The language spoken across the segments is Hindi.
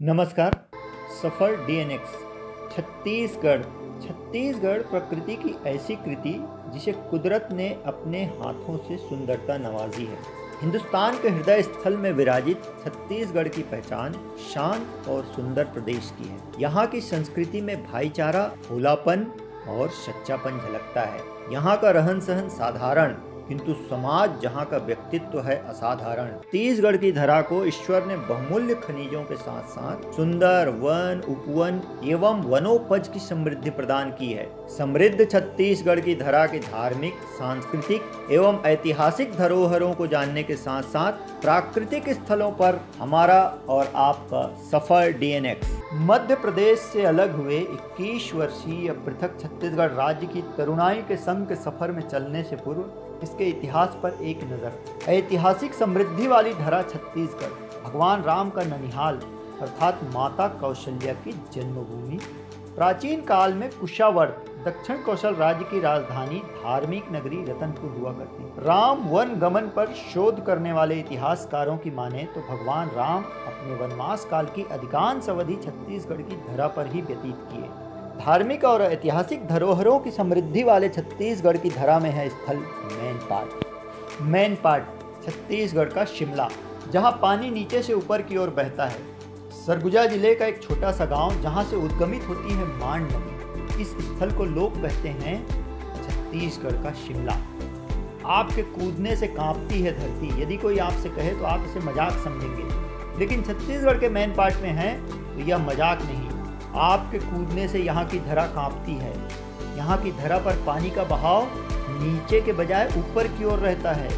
नमस्कार सफ़र डीएनएक्स छत्तीसगढ़ छत्तीसगढ़ प्रकृति की ऐसी कृति जिसे कुदरत ने अपने हाथों से सुंदरता नवाजी है। हिंदुस्तान के हृदय स्थल में विराजित छत्तीसगढ़ की पहचान शांत और सुंदर प्रदेश की है। यहाँ की संस्कृति में भाईचारा, भोलापन और सच्चापन झलकता है। यहाँ का रहन सहन साधारण किंतु समाज जहाँ का व्यक्तित्व है असाधारण। छत्तीसगढ़ की धरा को ईश्वर ने बहुमूल्य खनिजों के साथ साथ सुंदर वन, उपवन एवं वनोपज की समृद्धि प्रदान की है। समृद्ध छत्तीसगढ़ की धरा के धार्मिक, सांस्कृतिक एवं ऐतिहासिक धरोहरों को जानने के साथ साथ प्राकृतिक स्थलों पर हमारा और आपका सफ़र डीएनएक्स मध्य प्रदेश से अलग हुए 21 वर्षीय पृथक छत्तीसगढ़ राज्य की तरुणाई के संग के सफ़र में चलने से पूर्व इसके इतिहास पर एक नज़र। ऐतिहासिक समृद्धि वाली धरा छत्तीसगढ़, भगवान राम का ननिहाल, अर्थात माता कौशल्या की जन्मभूमि। प्राचीन काल में कुशावर्त दक्षिण कौशल राज्य की राजधानी धार्मिक नगरी रतनपुर हुआ करती। राम वन गमन पर शोध करने वाले इतिहासकारों की माने तो भगवान राम अपने वनवास काल की अधिकांश अवधि छत्तीसगढ़ की धरा पर ही व्यतीत किए। धार्मिक और ऐतिहासिक धरोहरों की समृद्धि वाले छत्तीसगढ़ की धरा में है स्थल main part main part Chhattisgarh का शिमला, जहाँ पानी नीचे से ऊपर की ओर बहता है। सरगुजा ज़िले का एक छोटा सा गाँव, जहाँ से उद्गमित होती है मांड नदी। इस स्थल को लोग कहते हैं छत्तीसगढ़ का शिमला। आपके कूदने से कांपती है धरती। यदि कोई आपसे कहे तो आप इसे मज़ाक समझेंगे। लेकिन छत्तीसगढ़ के मेन पार्ट में है तो यह मज़ाक नहीं। आपके कूदने से यहाँ की धरा कांपती है। यहाँ की धरा पर पानी का बहाव नीचे के बजाय ऊपर की ओर रहता है।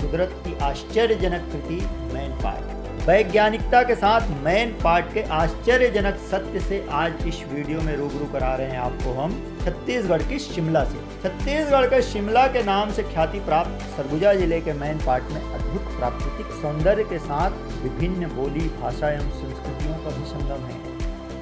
कुदरत की आश्चर्यजनक कृति मैन पार्ट। वैज्ञानिकता के साथ मैन पार्ट के आश्चर्यजनक सत्य से आज इस वीडियो में रूबरू करा रहे हैं आपको हम छत्तीसगढ़ की शिमला से। छत्तीसगढ़ के शिमला के नाम से ख्याति प्राप्त सरगुजा ज़िले के मैन पार्ट में अद्भुत प्राकृतिक सौंदर्य के साथ विभिन्न बोली भाषा एवं संस्कृतियों का भी संगम है।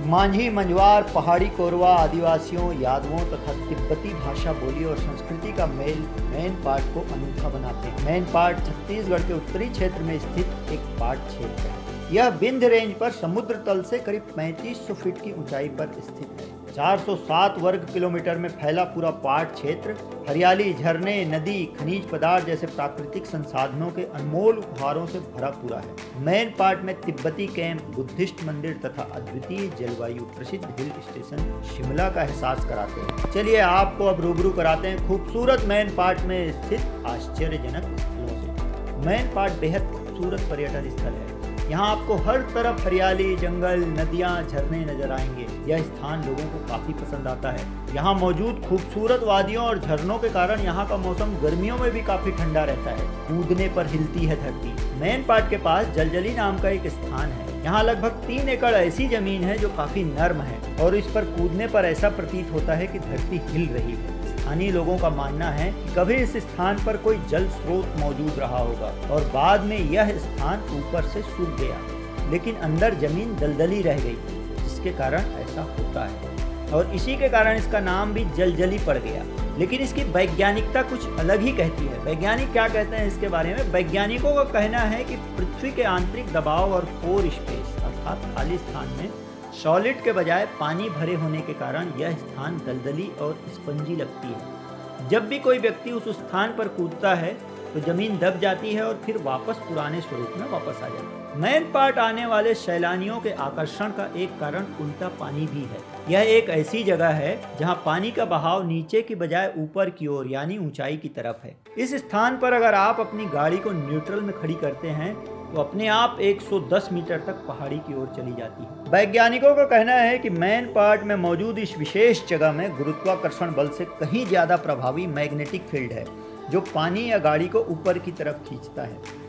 मांझी, मंझवार, पहाड़ी कोरवा, आदिवासियों, यादवों तथा तिब्बती भाषा बोली और संस्कृति का मेल, मेन पार्ट को अनूठा बनाते हैं। मैन पार्ट छत्तीसगढ़ के उत्तरी क्षेत्र में स्थित एक पार्ट क्षेत्र है। यह बिंद रेंज पर समुद्र तल से करीब 3500 फीट की ऊंचाई पर स्थित है। 407 वर्ग किलोमीटर में फैला पूरा पाट क्षेत्र, हरियाली, झरने, नदी, खनिज पदार्थ जैसे प्राकृतिक संसाधनों के अनमोल उपहारों से भरा पूरा है। मेन पार्ट में तिब्बती कैंप, बुद्धिस्ट मंदिर तथा अद्वितीय जलवायु प्रसिद्ध हिल स्टेशन शिमला का एहसास कराते हैं। चलिए आपको अब रूबरू कराते हैं खूबसूरत मेन पार्ट में स्थित आश्चर्यजनक स्थलों मेन पार्ट बेहद खूबसूरत पर्यटन स्थल है। यहाँ आपको हर तरफ़ हरियाली, जंगल, नदियाँ झरने नज़र आएँगे। यह स्थान लोगों को काफ़ी पसंद आता है। यहाँ मौजूद खूबसूरत वादियों और झरनों के कारण यहाँ का मौसम गर्मियों में भी काफ़ी ठंडा रहता है। कूदने पर हिलती है धरती। मेन पार्ट के पास जलजली नाम का एक स्थान है। यहाँ लगभग तीन एकड़ ऐसी ज़मीन है जो काफ़ी नर्म है और इस पर कूदने पर ऐसा प्रतीत होता है कि धरती हिल रही है। स्थानीय लोगों का मानना है कि कभी इस स्थान पर कोई जल स्रोत मौजूद रहा होगा और बाद में यह स्थान ऊपर से सूख गया। लेकिन अंदर ज़मीन दलदली रह गई, जिसके कारण ऐसा होता है। और इसी के कारण इसका नाम भी जलजली पड़ गया। लेकिन इसकी वैज्ञानिकता कुछ अलग ही कहती है। वैज्ञानिक क्या कहते हैं इसके बारे में? वैज्ञानिकों का कहना है कि पृथ्वी के आंतरिक दबाव और फोर स्पेस अर्थात खाली स्थान में सॉलिड के बजाय पानी भरे होने के कारण यह स्थान दलदली और स्पंजी लगती है। जब भी कोई व्यक्ति उस स्थान पर कूदता है तो ज़मीन दब जाती है और फिर वापस पुराने स्वरूप में वापस आ जाती है। मैन पार्ट आने वाले सैलानियों के आकर्षण का एक कारण उल्टा पानी भी है। यह एक ऐसी जगह है, जहाँ पानी का बहाव नीचे की बजाय ऊपर की ओर, यानी ऊंचाई की तरफ़ है। इस स्थान पर अगर आप अपनी गाड़ी को न्यूट्रल में खड़ी करते हैं तो अपने आप 110 मीटर तक पहाड़ी की ओर चली जाती है। वैज्ञानिकों का कहना है कि मैन पार्ट में मौजूद इस विशेष जगह में गुरुत्वाकर्षण बल से कहीं ज़्यादा प्रभावी मैग्नेटिक फ़ील्ड है, जो पानी या गाड़ी को ऊपर की तरफ़ खींचता है।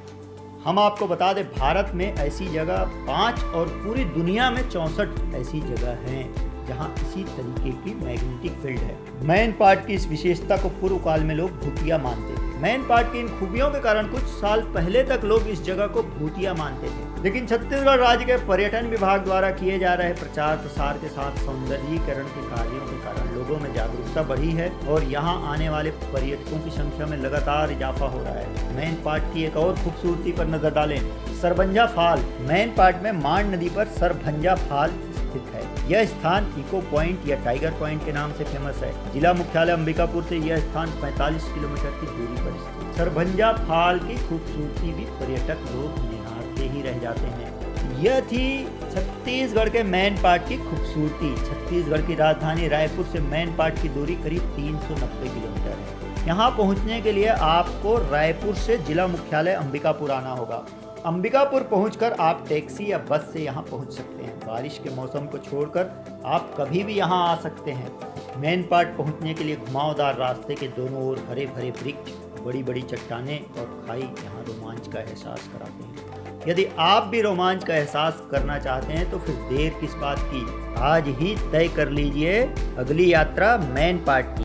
हम आपको बता दें, भारत में ऐसी जगह पाँच और पूरी दुनिया में चौंसठ ऐसी जगह हैं, जहाँ इसी तरीके की मैग्नेटिक फ़ील्ड है। मैन पार्ट की इस विशेषता को पूर्व काल में लोग भूतिया मानते मेन पार्ट की इन खूबियों के कारण कुछ साल पहले तक लोग इस जगह को भूतिया मानते थे। लेकिन छत्तीसगढ़ राज्य के पर्यटन विभाग द्वारा किए जा रहे प्रचार प्रसार के साथ सौंदर्यीकरण के कार्यों के कारण लोगों में जागरूकता बढ़ी है और यहाँ आने वाले पर्यटकों की संख्या में लगातार इजाफा हो रहा है। मैन पार्ट की एक और खूबसूरती पर नज़र डालें, सरभंजा फाल। मैन पार्ट में मांड नदी पर सरभंजा फाल स्थित है। यह स्थान इको पॉइंट या टाइगर पॉइंट के नाम से फ़ेमस है। जिला मुख्यालय अंबिकापुर से यह स्थान 45 किलोमीटर की दूरी पर स्थित सरभंजा फाल की खूबसूरती भी पर्यटक लोग निहारते ही रह जाते हैं। यह थी छत्तीसगढ़ के मैन पार्ट की खूबसूरती। छत्तीसगढ़ की राजधानी रायपुर से मैन पार्ट की दूरी करीब 390 किलोमीटर है। यहाँ पहुँचने के लिए आपको रायपुर से जिला मुख्यालय अंबिकापुर आना होगा। अंबिकापुर पहुंचकर आप टैक्सी या बस से यहाँ पहुँच सकते हैं। बारिश के मौसम को छोड़कर आप कभी भी यहाँ आ सकते हैं। मेन पार्ट पहुँचने के लिए घुमावदार रास्ते के दोनों ओर हरे भरे वृक्ष बड़ी बड़ी चट्टाने और खाई यहाँ रोमांच का एहसास कराते हैं। यदि आप भी रोमांच का एहसास करना चाहते हैं तो फिर देर किस बात की? आज ही तय कर लीजिए अगली यात्रा मेन पार्ट की।